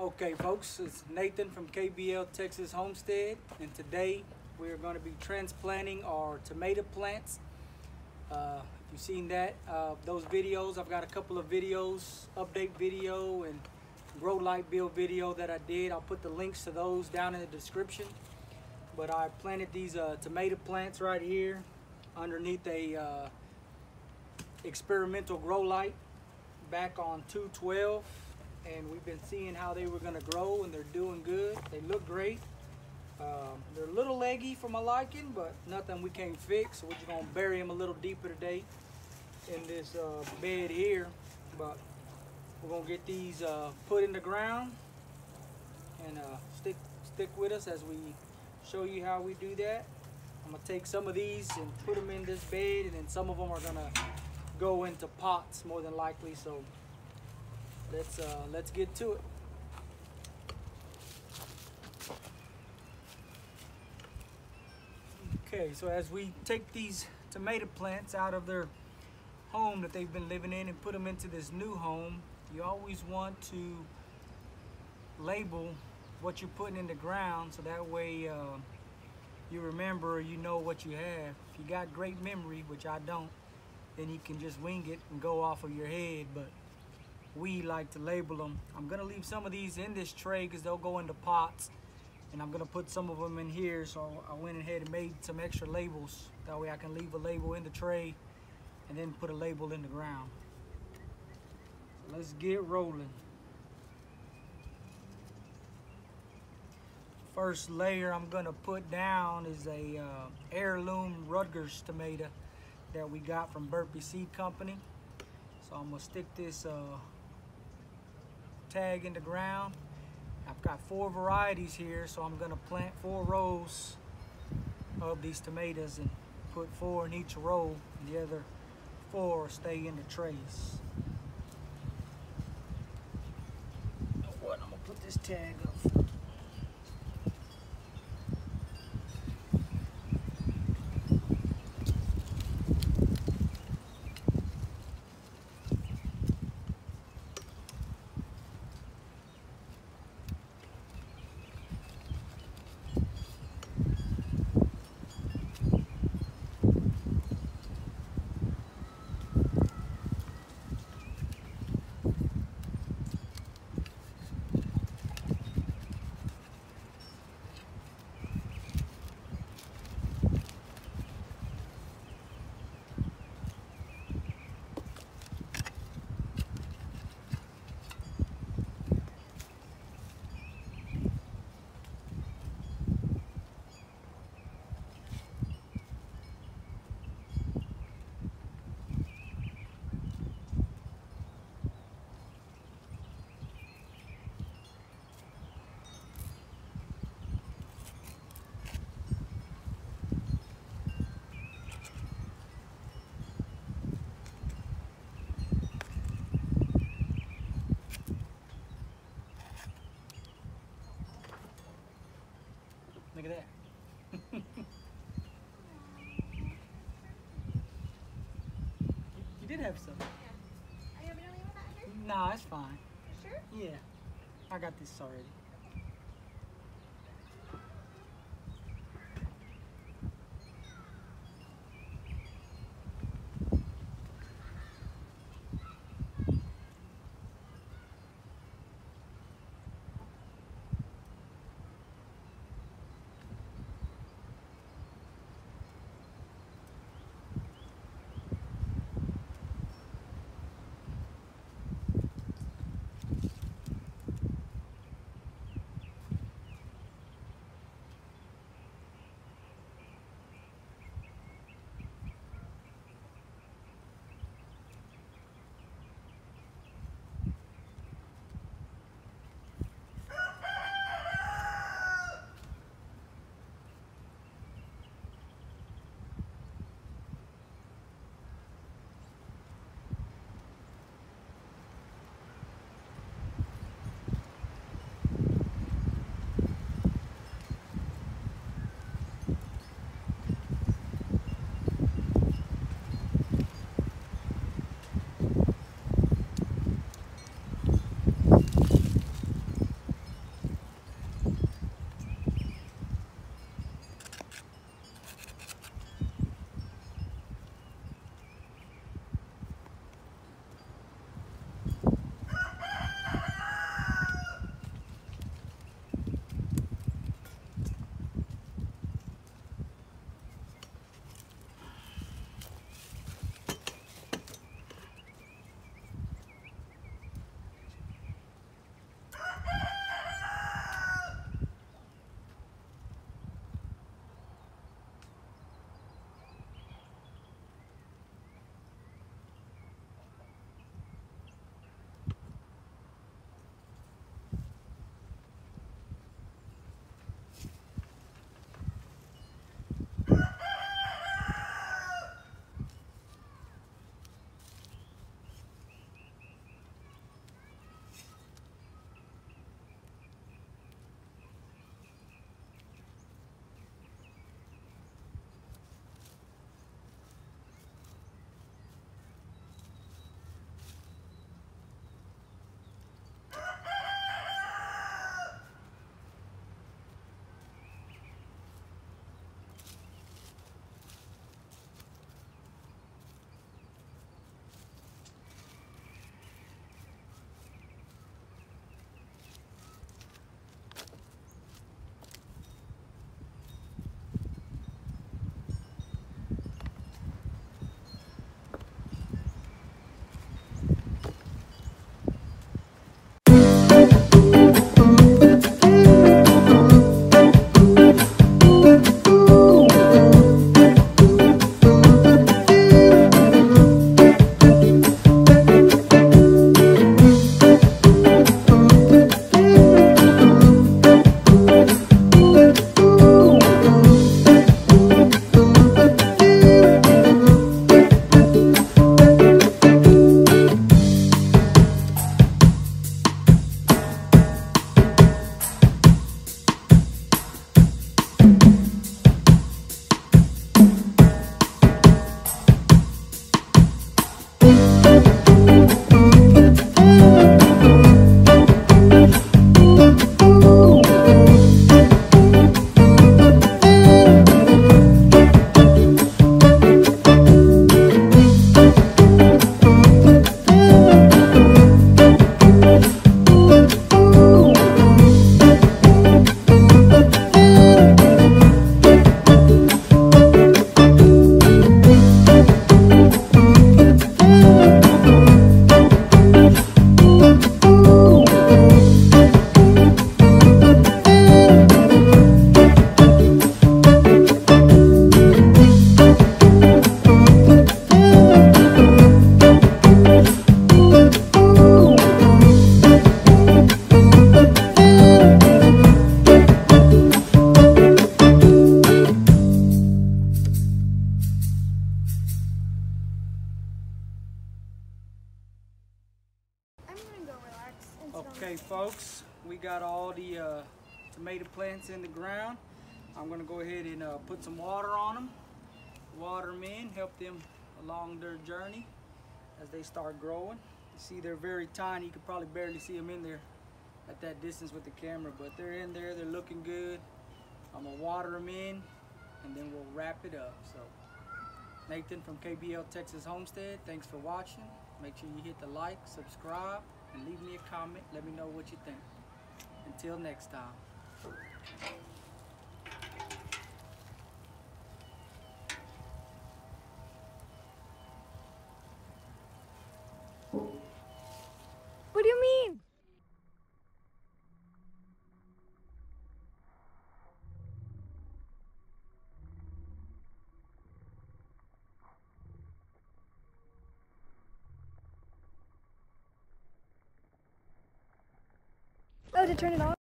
Okay, folks, it's Nathan from KBL Texas Homestead, and today we are going to be transplanting our tomato plants. Uh, if you've seen that, uh, those videos, I've got a couple of videos, update video and grow light build video that I did. I'll put the links to those down in the description. But I planted these uh, tomato plants right here underneath a uh, experimental grow light back on 212 and we've been seeing how they were going to grow and they're doing good. They look great. Um, they're a little leggy for my liking but nothing we can't fix. So we're just going to bury them a little deeper today in this uh, bed here. But we're going to get these uh, put in the ground and uh, stick stick with us as we show you how we do that. I'm gonna take some of these and put them in this bed and then some of them are gonna go into pots more than likely. So let's uh, let's get to it. Okay so as we take these tomato plants out of their home that they've been living in and put them into this new home you always want to label what you're putting in the ground so that way uh, you remember you know what you have. If you got great memory which I don't then you can just wing it and go off of your head but we like to label them I'm gonna leave some of these in this tray because they'll go into pots and I'm gonna put some of them in here so I went ahead and made some extra labels. That way I can leave a label in the tray and then put a label in the ground. So let's get rolling. First layer I'm gonna put down is a uh, heirloom Rutgers tomato that we got from Burpee Seed Company. So I'm gonna stick this uh, tag in the ground. I've got four varieties here, so I'm gonna plant four rows of these tomatoes and put four in each row, and the other four stay in the trays. What, I'm gonna put this tag up. Look at that. you, did have some. Are you with that here? Nah, it's fine. You sure? Yeah, I got this already. Got all the uh, tomato plants in the ground. I'm gonna go ahead and uh, put some water on them, water them in, help them along their journey as they start growing. You see they're very tiny, you can probably barely see them in there at that distance with the camera, but they're in there, they're looking good. I'm gonna water them in and then we'll wrap it up. So, Nathan from KBL Texas Homestead, thanks for watching. Make sure you hit the like, subscribe, and leave me a comment. Let me know what you think. Until next time. To turn it on?